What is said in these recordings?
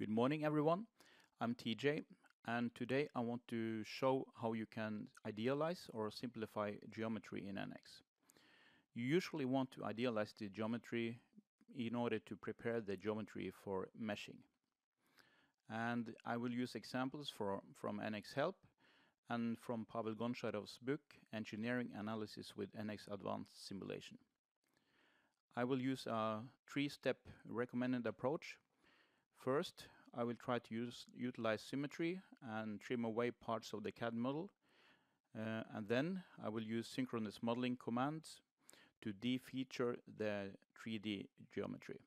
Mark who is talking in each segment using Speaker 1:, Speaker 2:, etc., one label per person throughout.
Speaker 1: Good morning, everyone. I'm TJ, and today I want to show how you can idealize or simplify geometry in NX. You usually want to idealize the geometry in order to prepare the geometry for meshing. And I will use examples for, from NX Help and from Pavel Goncharov's book, Engineering Analysis with NX Advanced Simulation. I will use a three-step recommended approach. First, I will try to use, utilize symmetry and trim away parts of the CAD model. Uh, and then I will use synchronous modeling commands to defeature the 3D geometry.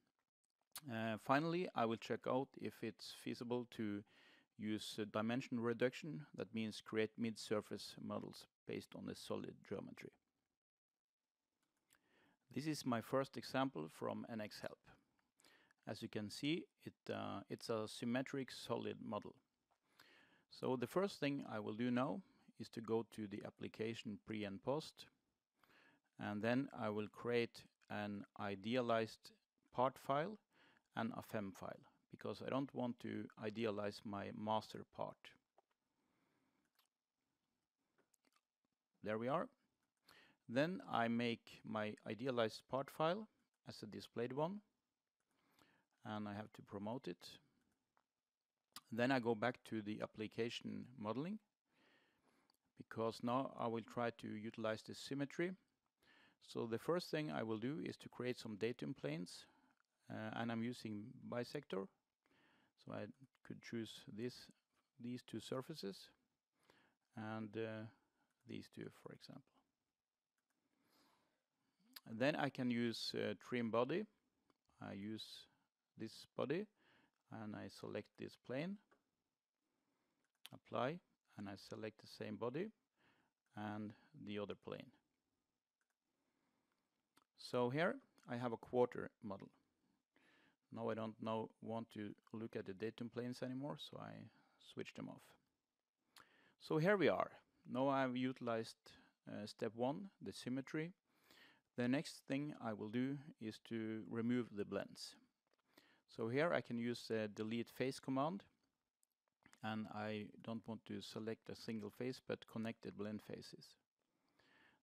Speaker 1: Uh, finally, I will check out if it's feasible to use dimension reduction, that means create mid-surface models based on a solid geometry. This is my first example from NX Help. As you can see, it, uh, it's a symmetric solid model. So the first thing I will do now is to go to the application pre and post and then I will create an idealized part file and a FEM file because I don't want to idealize my master part. There we are. Then I make my idealized part file as a displayed one and I have to promote it. Then I go back to the application modeling because now I will try to utilize the symmetry. So the first thing I will do is to create some datum planes uh, and I'm using bisector. So I could choose this, these two surfaces and uh, these two, for example. And then I can use uh, trim body. I use this body and I select this plane, apply, and I select the same body and the other plane. So here I have a quarter model. Now I don't know, want to look at the datum planes anymore, so I switch them off. So here we are. Now I've utilized uh, step one, the symmetry. The next thing I will do is to remove the blends. So here I can use the delete face command and I don't want to select a single face but connected blend faces.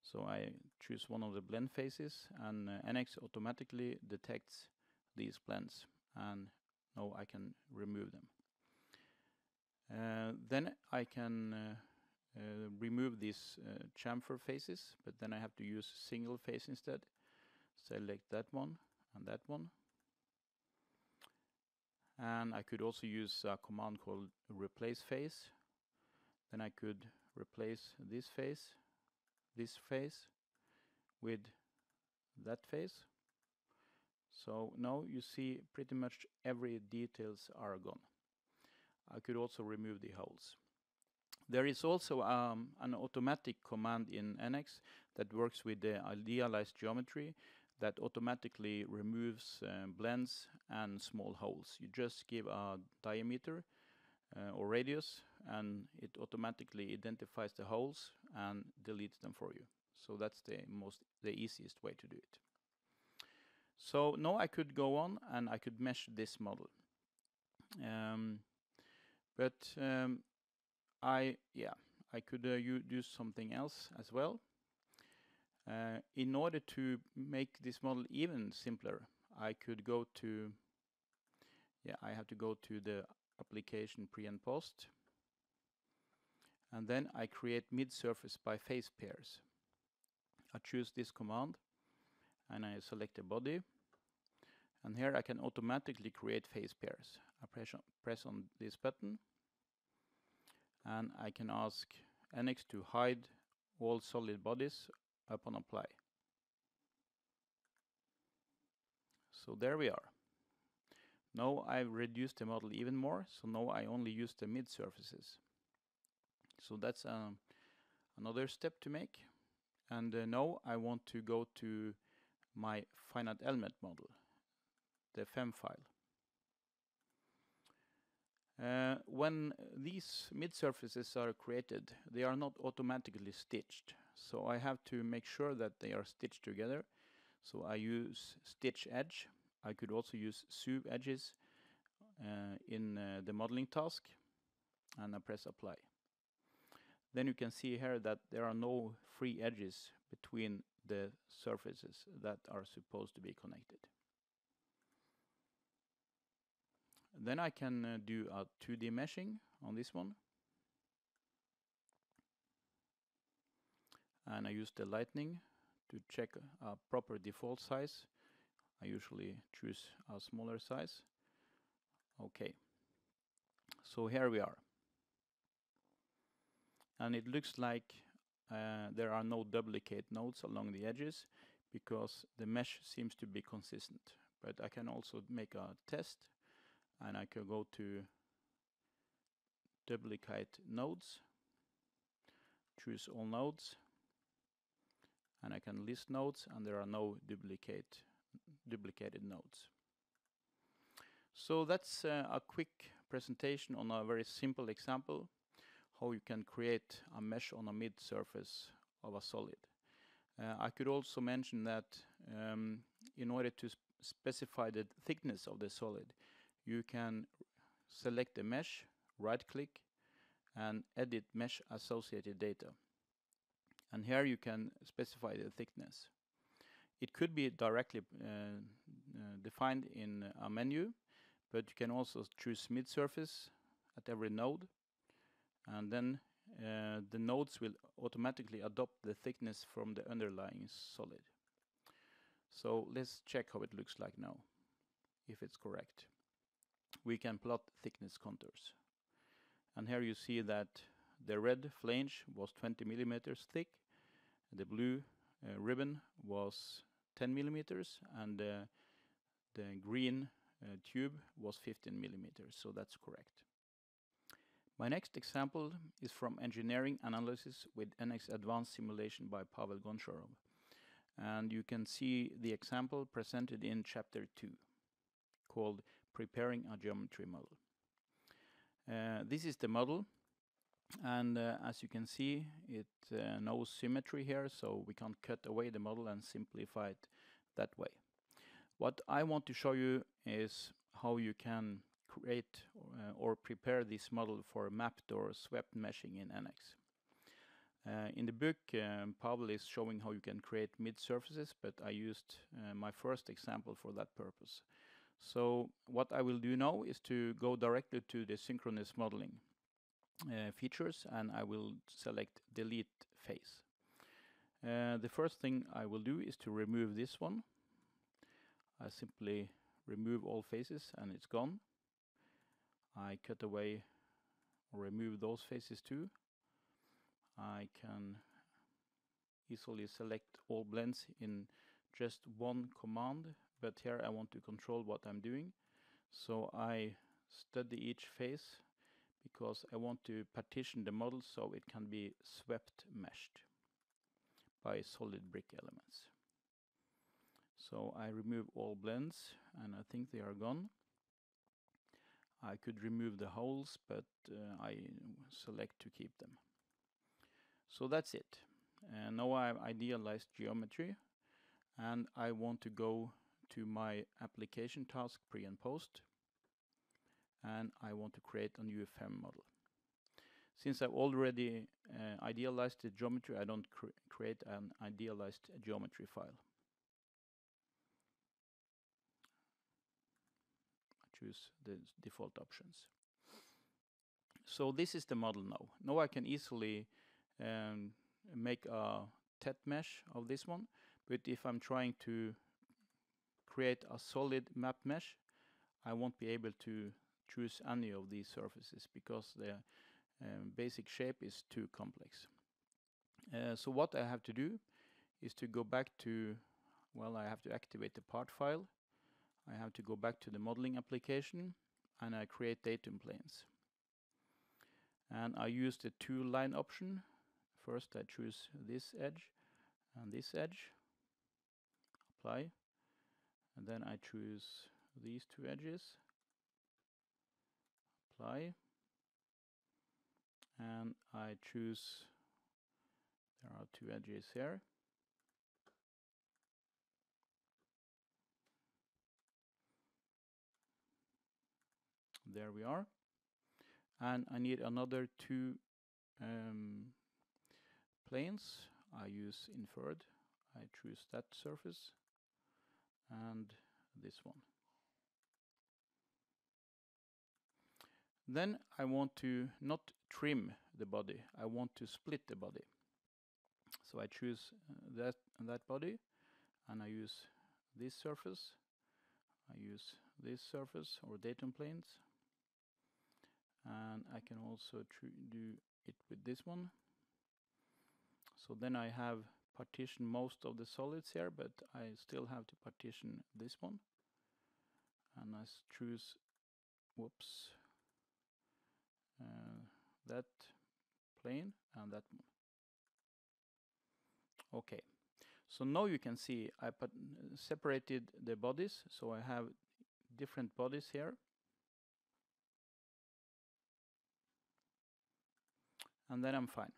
Speaker 1: So I choose one of the blend faces and uh, NX automatically detects these blends and now I can remove them. Uh, then I can uh, uh, remove these uh, chamfer faces but then I have to use single face instead. Select that one and that one and I could also use a command called replace face then I could replace this face this face with that face so now you see pretty much every details are gone. I could also remove the holes. There is also um, an automatic command in NX that works with the idealized geometry that automatically removes uh, blends and small holes. You just give a diameter uh, or radius and it automatically identifies the holes and deletes them for you. So that's the most the easiest way to do it. So now I could go on and I could mesh this model. Um, but um, I yeah I could uh, do something else as well. Uh, in order to make this model even simpler, I could go to, yeah, I have to go to the application pre and post. And then I create mid-surface by face pairs. I choose this command and I select a body. And here I can automatically create face pairs. I press on, press on this button and I can ask NX to hide all solid bodies upon apply. So there we are. Now I've reduced the model even more, so now I only use the mid surfaces. So that's um, another step to make. And uh, now I want to go to my finite element model, the FEM file. Uh, when these mid surfaces are created, they are not automatically stitched. So I have to make sure that they are stitched together. So I use stitch edge. I could also use sew edges uh, in uh, the modeling task and I press apply. Then you can see here that there are no free edges between the surfaces that are supposed to be connected. Then I can uh, do a 2D meshing on this one. And I use the lightning to check a proper default size. I usually choose a smaller size. Okay. So here we are. And it looks like uh, there are no duplicate nodes along the edges because the mesh seems to be consistent. But I can also make a test and I can go to duplicate nodes, choose all nodes, and I can list nodes and there are no duplicate duplicated nodes. So that's uh, a quick presentation on a very simple example how you can create a mesh on a mid surface of a solid. Uh, I could also mention that um, in order to sp specify the thickness of the solid, you can select the mesh, right click, and edit mesh associated data. And here you can specify the thickness. It could be directly uh, uh, defined in a menu, but you can also choose mid surface at every node and then uh, the nodes will automatically adopt the thickness from the underlying solid. So let's check how it looks like now, if it's correct. We can plot thickness contours. And here you see that the red flange was 20 millimeters thick, the blue uh, ribbon was 10 millimeters, and the green uh, tube was 15 millimeters, so that's correct. My next example is from engineering analysis with NX Advanced Simulation by Pavel Goncharov. And you can see the example presented in chapter 2 called Preparing a Geometry Model. Uh, this is the model and uh, as you can see it uh, knows symmetry here so we can cut away the model and simplify it that way. What I want to show you is how you can create uh, or prepare this model for mapped or swept meshing in NX. Uh, in the book, um, Pavel is showing how you can create mid-surfaces, but I used uh, my first example for that purpose. So what I will do now is to go directly to the synchronous modeling uh, features and I will select delete face. Uh, the first thing I will do is to remove this one. I simply remove all faces and it's gone. I cut away or remove those faces too. I can easily select all blends in just one command, but here I want to control what I'm doing. So I study each face because I want to partition the model so it can be swept meshed by solid brick elements. So I remove all blends and I think they are gone. I could remove the holes, but uh, I select to keep them. So that's it. Now I've idealized geometry and I want to go to my application task pre and post and I want to create a new FEM model. Since I've already uh, idealized the geometry, I don't cre create an idealized geometry file. I choose the default options. So this is the model now. Now I can easily um, make a TET mesh of this one, but if I'm trying to create a solid map mesh, I won't be able to choose any of these surfaces because the um, basic shape is too complex. Uh, so what I have to do is to go back to, well, I have to activate the part file I have to go back to the modeling application and I create datum planes. And I use the two line option. First I choose this edge and this edge, apply, and then I choose these two edges, apply, and I choose, there are two edges here, there we are. And I need another two um, planes. I use inferred. I choose that surface and this one then I want to not trim the body I want to split the body. So I choose uh, that that body and I use this surface I use this surface or datum planes and I can also do it with this one. So then I have partitioned most of the solids here but I still have to partition this one. And I choose whoops uh, that plane and that one okay so now you can see I put, separated the bodies so I have different bodies here and then I'm fine.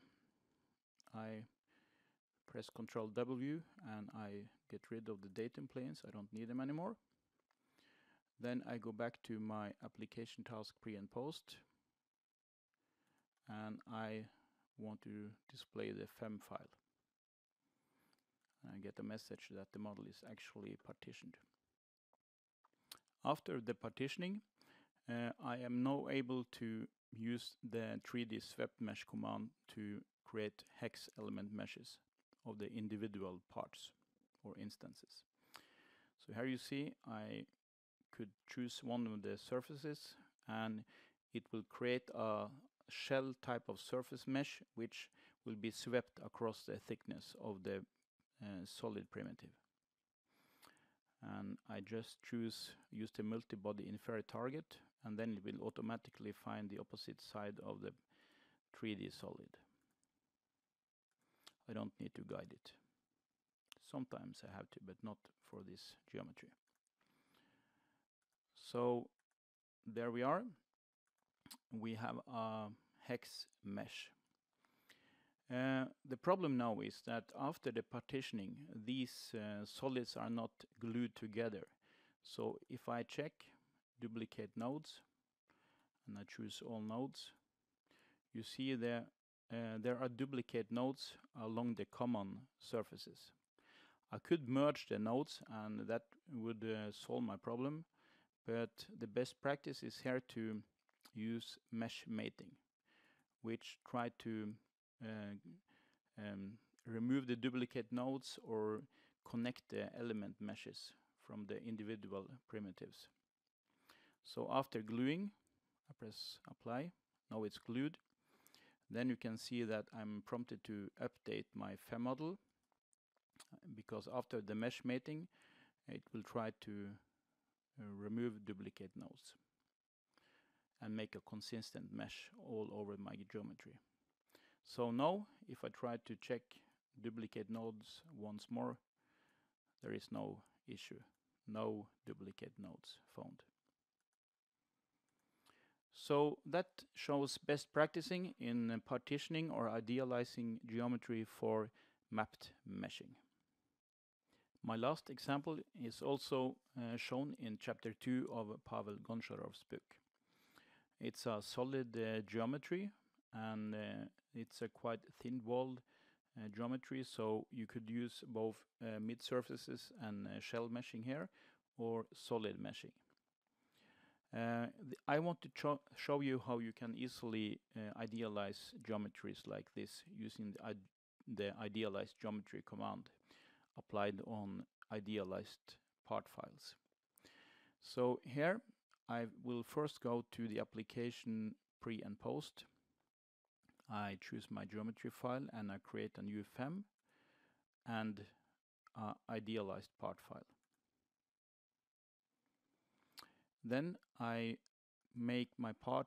Speaker 1: I press Ctrl W and I get rid of the datum planes. I don't need them anymore. Then I go back to my application task pre and post and I want to display the FEM file. I get a message that the model is actually partitioned. After the partitioning, uh, I am now able to use the 3D swept mesh command to create hex element meshes of the individual parts or instances. So here you see I could choose one of the surfaces and it will create a shell type of surface mesh which will be swept across the thickness of the uh, solid primitive. And I just choose use the multi-body infer target and then it will automatically find the opposite side of the 3D solid. I don't need to guide it. Sometimes I have to, but not for this geometry. So there we are. We have a hex mesh. Uh, the problem now is that after the partitioning, these uh, solids are not glued together. So if I check duplicate nodes and I choose all nodes you see there uh, there are duplicate nodes along the common surfaces I could merge the nodes and that would uh, solve my problem but the best practice is here to use mesh mating which try to uh, um, remove the duplicate nodes or connect the element meshes from the individual primitives. So after gluing, I press apply. Now it's glued. Then you can see that I'm prompted to update my FEM model because after the mesh mating, it will try to uh, remove duplicate nodes and make a consistent mesh all over my geometry. So now, if I try to check duplicate nodes once more, there is no issue, no duplicate nodes found. So that shows best practicing in partitioning or idealizing geometry for mapped meshing. My last example is also uh, shown in chapter 2 of Pavel Goncharov's book. It's a solid uh, geometry and uh, it's a quite thin-walled uh, geometry so you could use both uh, mid surfaces and uh, shell meshing here or solid meshing. Uh, I want to show you how you can easily idealize geometries like this using the, the idealized geometry command applied on idealized part files. So here I will first go to the application pre and post. I choose my geometry file and I create a new FEM and uh, idealized part file. Then I make my part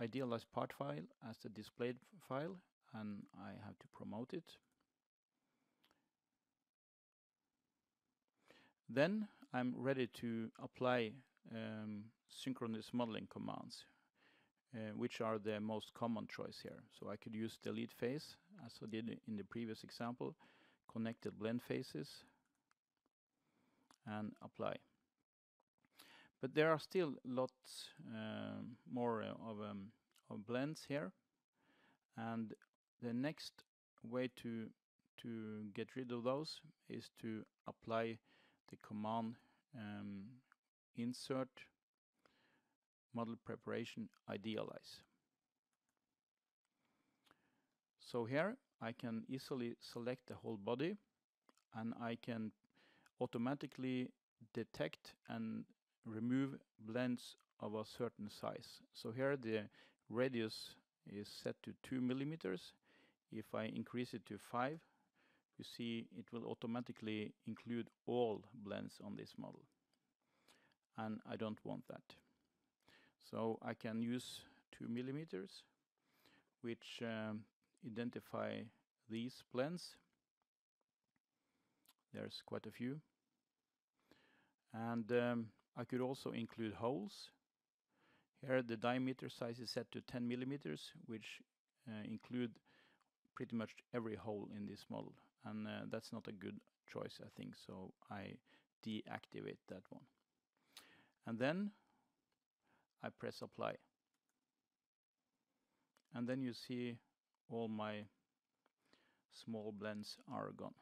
Speaker 1: idealized part file as the displayed file and I have to promote it. Then I'm ready to apply um, synchronous modeling commands, uh, which are the most common choice here. So I could use delete face, as I did in the previous example, connected blend faces, and apply. But there are still lots um, uh, of, um, of blends here and the next way to to get rid of those is to apply the command um, insert model preparation idealize. So here I can easily select the whole body and I can automatically detect and remove blends of a certain size. So here the radius is set to 2 millimeters. If I increase it to 5 you see it will automatically include all blends on this model and I don't want that so I can use 2 millimeters which um, identify these blends there's quite a few. And um, I could also include holes. Here the diameter size is set to 10 millimeters which uh, include pretty much every hole in this model. And uh, that's not a good choice I think so I deactivate that one. And then I press apply. And then you see all my small blends are gone